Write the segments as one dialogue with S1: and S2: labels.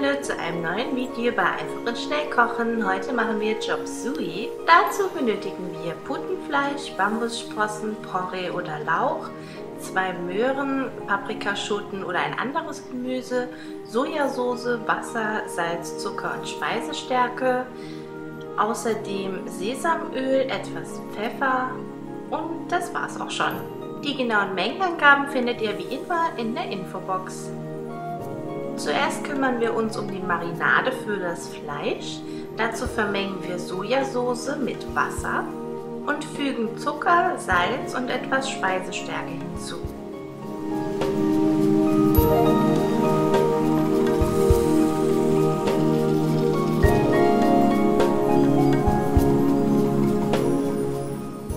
S1: Hallo zu einem neuen Video bei Einfachen Schnellkochen. Heute machen wir Chop Suey. Dazu benötigen wir Putenfleisch, Bambussprossen, Porree oder Lauch, zwei Möhren, Paprikaschoten oder ein anderes Gemüse, Sojasauce, Wasser, Salz, Zucker und Speisestärke, außerdem Sesamöl, etwas Pfeffer und das war's auch schon. Die genauen Mengenangaben findet ihr wie immer in der Infobox. Zuerst kümmern wir uns um die Marinade für das Fleisch. Dazu vermengen wir Sojasauce mit Wasser und fügen Zucker, Salz und etwas Speisestärke hinzu.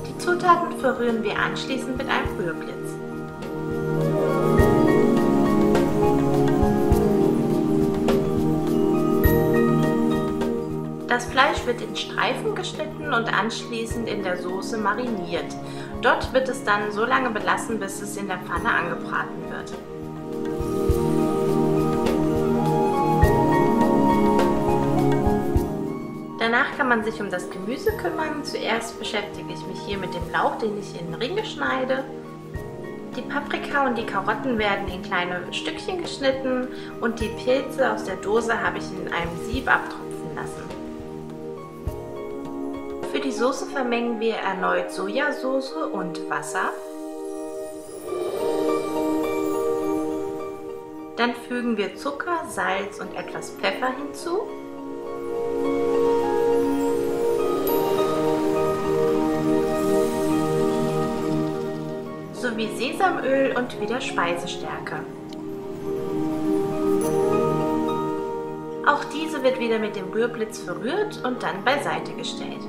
S1: Die Zutaten verrühren wir anschließend mit einem Rührblitz. Das Fleisch wird in Streifen geschnitten und anschließend in der Soße mariniert. Dort wird es dann so lange belassen, bis es in der Pfanne angebraten wird. Danach kann man sich um das Gemüse kümmern. Zuerst beschäftige ich mich hier mit dem Lauch, den ich in Ringe schneide. Die Paprika und die Karotten werden in kleine Stückchen geschnitten und die Pilze aus der Dose habe ich in einem Sieb abtropfen lassen. Die Soße vermengen wir erneut Sojasauce und Wasser. Dann fügen wir Zucker, Salz und etwas Pfeffer hinzu. sowie Sesamöl und wieder Speisestärke. Auch diese wird wieder mit dem Rührblitz verrührt und dann beiseite gestellt.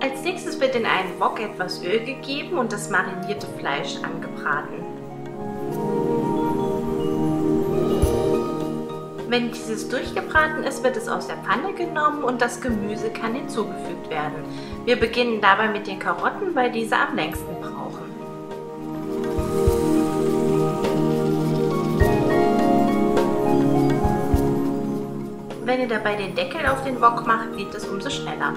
S1: Als nächstes wird in einen Wok etwas Öl gegeben und das marinierte Fleisch angebraten. Wenn dieses durchgebraten ist, wird es aus der Pfanne genommen und das Gemüse kann hinzugefügt werden. Wir beginnen dabei mit den Karotten, weil diese am längsten brauchen. Wenn ihr dabei den Deckel auf den Wok macht, geht es umso schneller.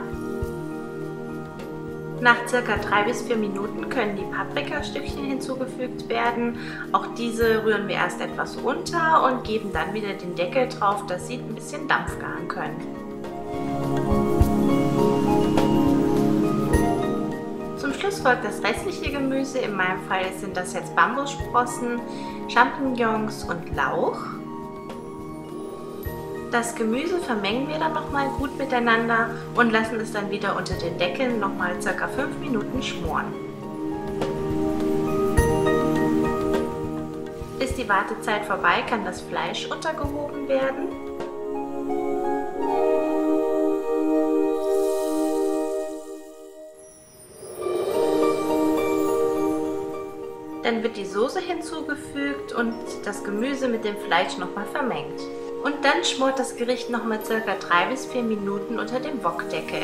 S1: Nach circa 3 bis 4 Minuten können die Paprikastückchen hinzugefügt werden. Auch diese rühren wir erst etwas runter und geben dann wieder den Deckel drauf, dass sie ein bisschen Dampf garen können. Zum Schluss folgt das restliche Gemüse. In meinem Fall sind das jetzt Bambussprossen, Champignons und Lauch. Das Gemüse vermengen wir dann nochmal gut miteinander und lassen es dann wieder unter den Deckeln nochmal ca. 5 Minuten schmoren. Ist die Wartezeit vorbei, kann das Fleisch untergehoben werden. Dann wird die Soße hinzugefügt und das Gemüse mit dem Fleisch nochmal vermengt. Und dann schmort das Gericht nochmal ca. 3 bis 4 Minuten unter dem Wokdeckel.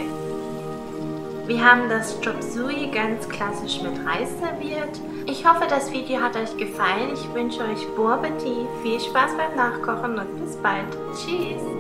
S1: Wir haben das Chop Suey ganz klassisch mit Reis serviert. Ich hoffe, das Video hat euch gefallen. Ich wünsche euch Bon Appetit, viel Spaß beim Nachkochen und bis bald. Tschüss!